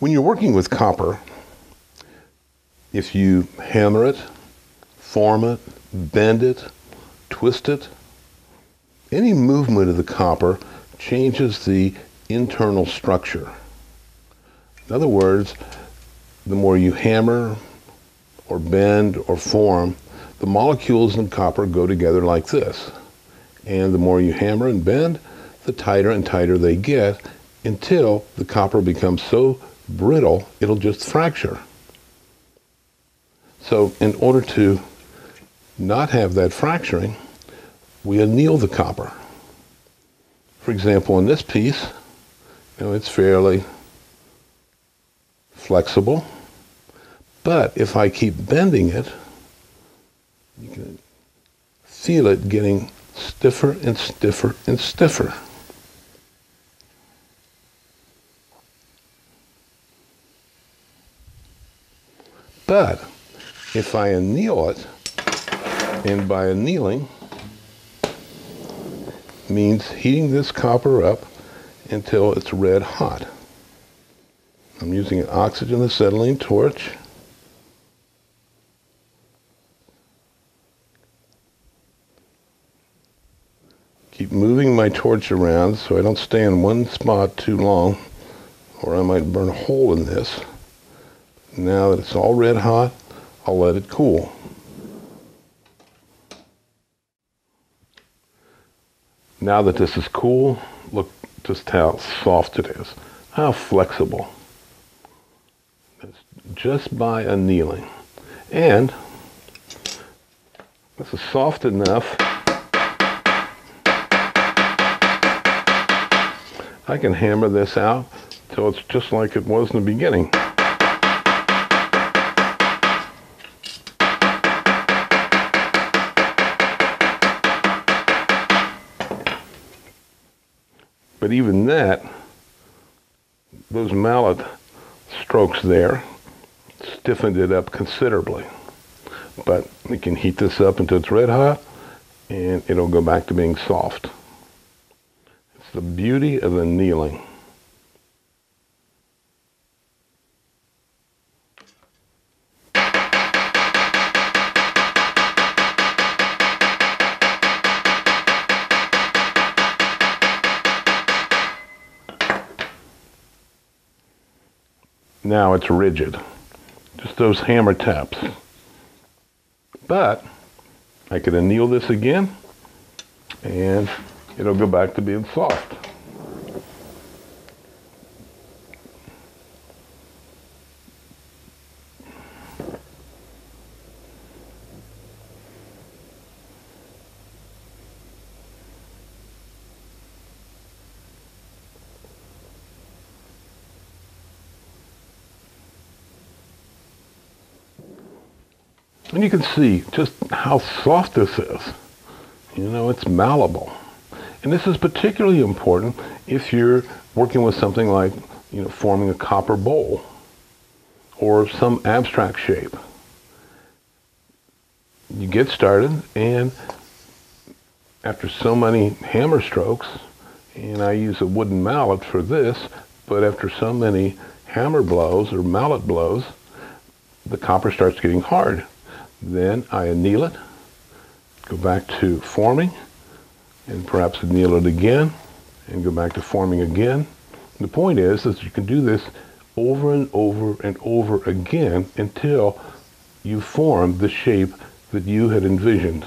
When you're working with copper, if you hammer it, form it, bend it, twist it, any movement of the copper changes the internal structure. In other words, the more you hammer or bend or form, the molecules in copper go together like this. And the more you hammer and bend, the tighter and tighter they get until the copper becomes so brittle, it'll just fracture. So in order to not have that fracturing, we anneal the copper. For example, in this piece, you know, it's fairly flexible. But if I keep bending it, you can feel it getting stiffer and stiffer and stiffer. But if I anneal it, and by annealing means heating this copper up until it's red hot. I'm using an oxygen acetylene torch. Keep moving my torch around so I don't stay in one spot too long or I might burn a hole in this. Now that it's all red hot, I'll let it cool. Now that this is cool, look just how soft it is, how flexible. It's just by annealing. And this is soft enough I can hammer this out till it's just like it was in the beginning. But even that, those mallet strokes there stiffened it up considerably. But we can heat this up until it's red hot and it'll go back to being soft. It's the beauty of annealing. Now it's rigid. Just those hammer taps. But I could anneal this again and it'll go back to being soft. And you can see just how soft this is. You know, it's malleable. And this is particularly important if you're working with something like, you know, forming a copper bowl or some abstract shape. You get started and after so many hammer strokes, and I use a wooden mallet for this, but after so many hammer blows or mallet blows, the copper starts getting hard. Then I anneal it, go back to forming, and perhaps anneal it again, and go back to forming again. The point is that you can do this over and over and over again until you form the shape that you had envisioned.